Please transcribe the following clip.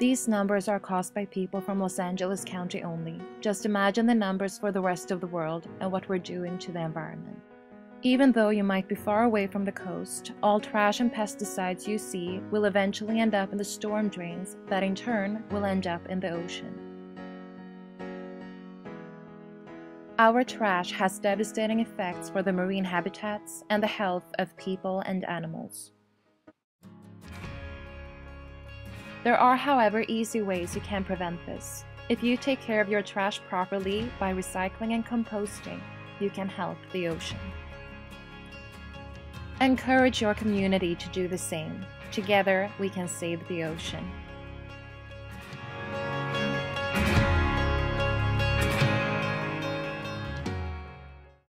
These numbers are caused by people from Los Angeles County only. Just imagine the numbers for the rest of the world and what we're doing to the environment. Even though you might be far away from the coast, all trash and pesticides you see will eventually end up in the storm drains that in turn will end up in the ocean. Our trash has devastating effects for the marine habitats and the health of people and animals. There are, however, easy ways you can prevent this. If you take care of your trash properly by recycling and composting, you can help the ocean. Encourage your community to do the same. Together, we can save the ocean.